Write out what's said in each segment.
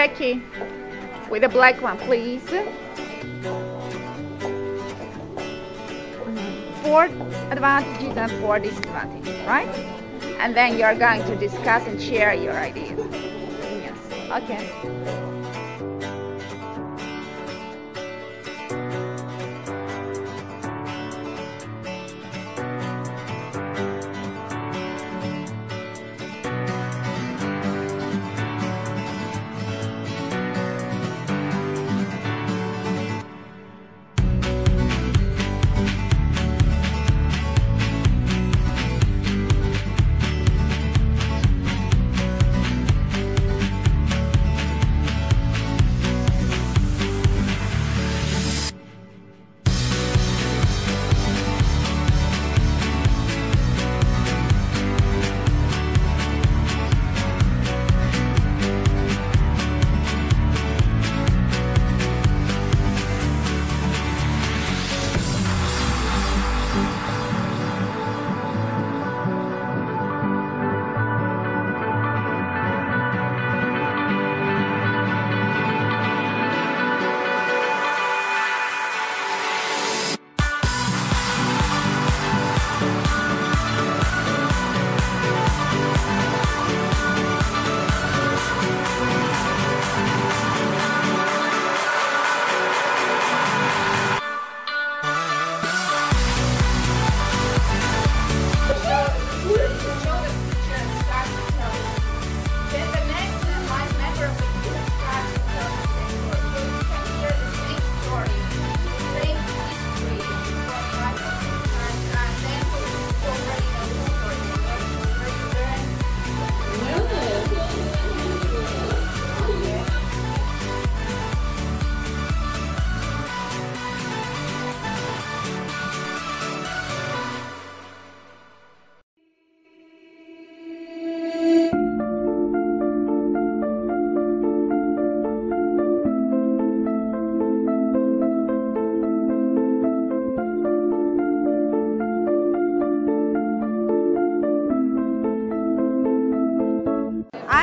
Jackie, with the black one, please. Four advantages and four disadvantages, right? And then you're going to discuss and share your ideas. Yes. Okay.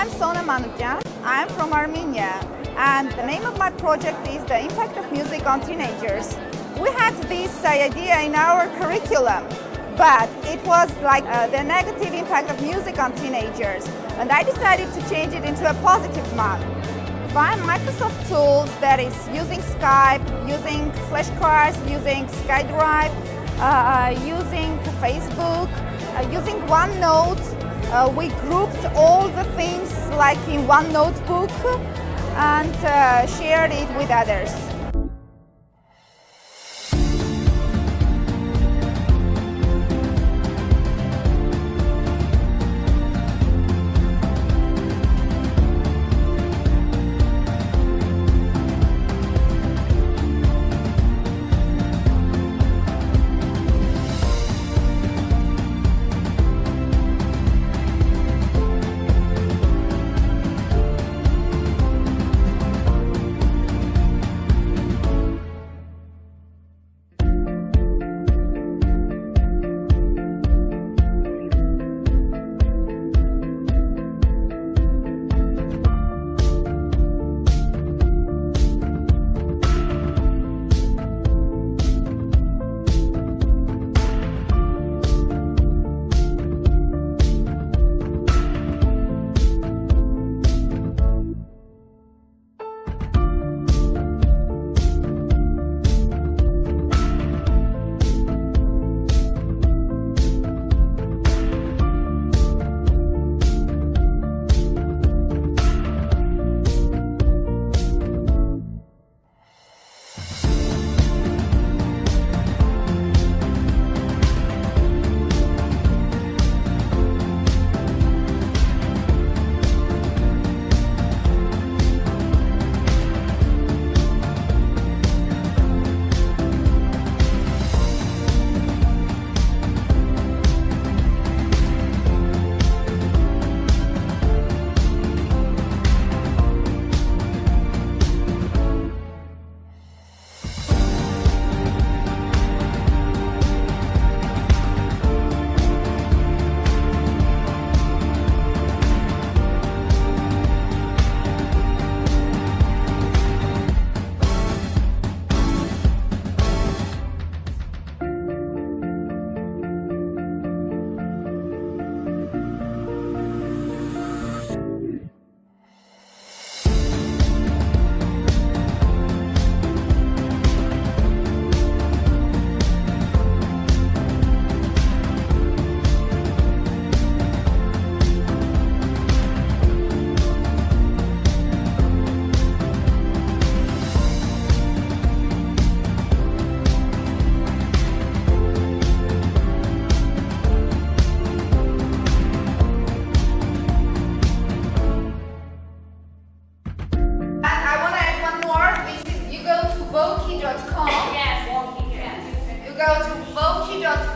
I'm Sona Manukyan. I'm from Armenia, and the name of my project is The Impact of Music on Teenagers. We had this idea in our curriculum, but it was like uh, the negative impact of music on teenagers, and I decided to change it into a positive one. By Microsoft tools that is using Skype, using flashcards, using SkyDrive, uh, using Facebook, uh, using OneNote, uh, we grouped all the things like in one notebook and uh, shared it with others.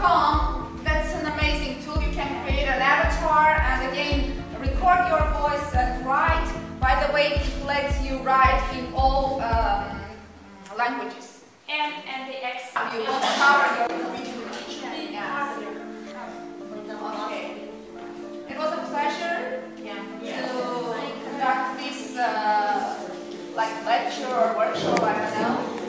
Calm, that's an amazing tool. You can create an avatar and again record your voice and write. By the way, it lets you write in all um, languages. And, and the X. You will cover your. Okay. It was a pleasure to conduct this uh, like lecture or workshop, I don't know.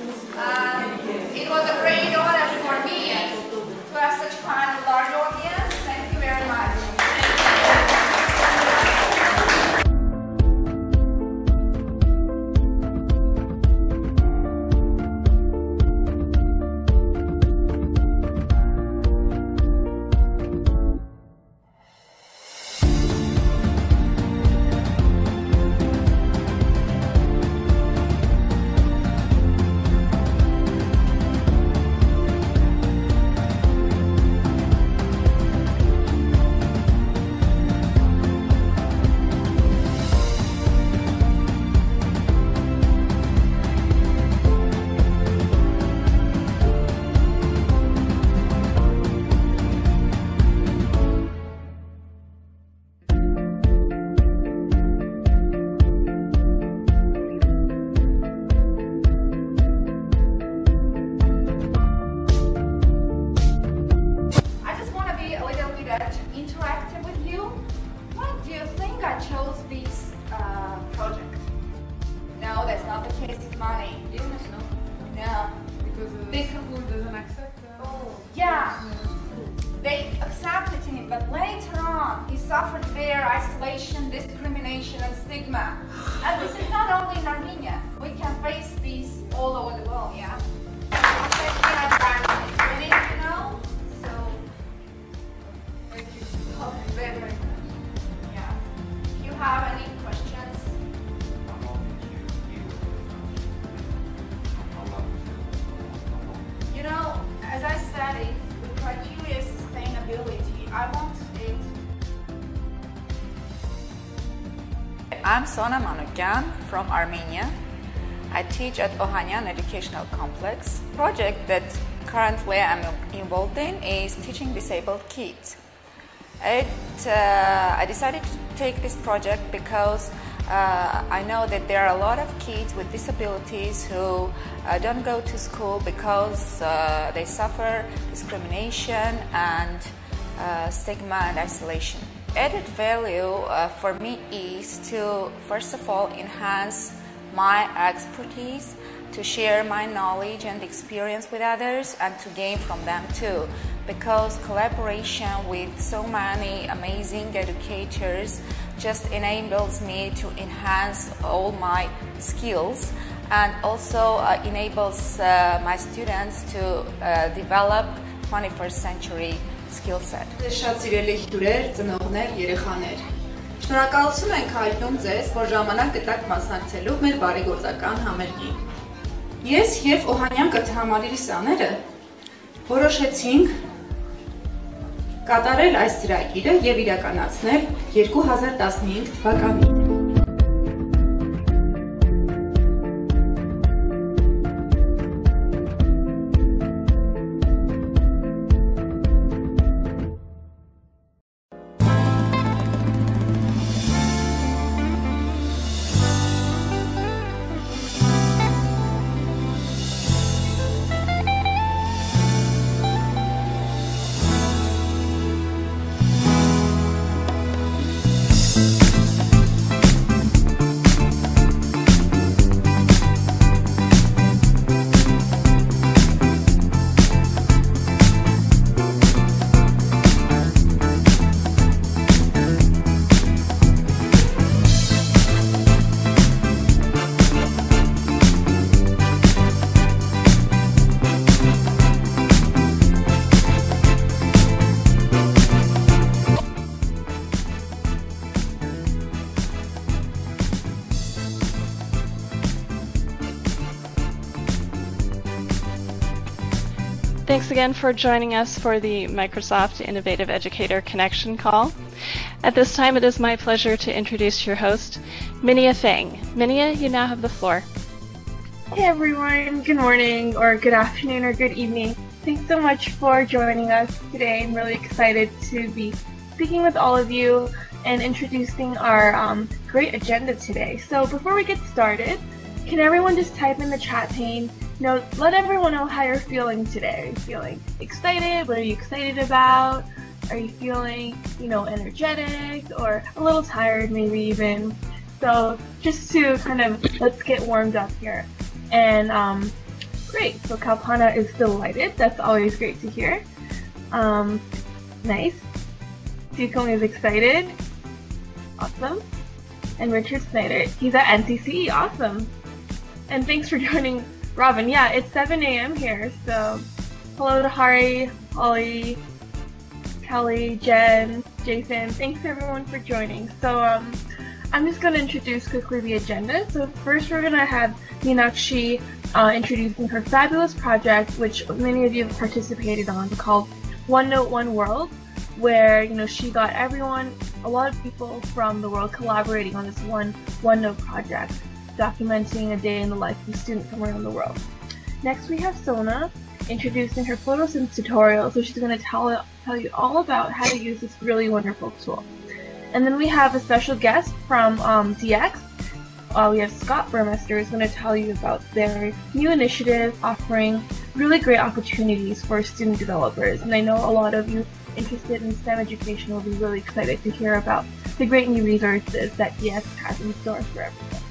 Suffered their isolation, discrimination, and stigma. And this is not only in Armenia. We can face these all over the world, yeah? I'm Sona Manukyan from Armenia. I teach at Ohanyan Educational Complex. Project that currently I'm involved in is teaching disabled kids. It, uh, I decided to take this project because uh, I know that there are a lot of kids with disabilities who uh, don't go to school because uh, they suffer discrimination and uh, stigma and isolation. Added value uh, for me is to, first of all, enhance my expertise, to share my knowledge and experience with others, and to gain from them too. Because collaboration with so many amazing educators just enables me to enhance all my skills and also uh, enables uh, my students to uh, develop 21st century skill set. Շատ սիրելի հյուրեր, ծնողներ, երեխաներ։ Շնորհակալություն ենք հայտնում ձեզ, որ ժամանակ գտաք մասնակցելու մեր բարեգործական համերգին։ Ես եւ Օհանյան կթհամալիրի սաները որոշեցինք կատարել այս ծրագիրը եւ իրականացնել 2015 թվականին։ Thanks again for joining us for the Microsoft Innovative Educator Connection call. At this time, it is my pleasure to introduce your host, Minia Fang. Minia, you now have the floor. Hey everyone, good morning, or good afternoon, or good evening. Thanks so much for joining us today. I'm really excited to be speaking with all of you and introducing our um, great agenda today. So before we get started, can everyone just type in the chat pane? Know, let everyone know how you're feeling today. Are you feeling excited? What are you excited about? Are you feeling, you know, energetic or a little tired maybe even? So just to kind of let's get warmed up here. And um, great, so Kalpana is delighted. That's always great to hear. Um, nice. Dukong is excited. Awesome. And Richard Snyder, he's at NCC. Awesome. And thanks for joining, Robin. Yeah, it's 7 a.m. here, so hello to Hari, Holly, Kelly, Jen, Jason. Thanks everyone for joining. So um, I'm just going to introduce quickly the agenda. So first we're going to have Meenakshi uh, introducing her fabulous project, which many of you have participated on, called One Note, One World, where you know she got everyone, a lot of people from the world collaborating on this one OneNote project, documenting a day in the life of a student from around the world. Next we have Sona introducing her photosynth tutorial, so she's going to tell, tell you all about how to use this really wonderful tool. And then we have a special guest from um, DX. Uh, we have Scott Burmester who's going to tell you about their new initiative offering really great opportunities for student developers. And I know a lot of you interested in STEM education will be really excited to hear about the great new resources that DX has in store for everyone.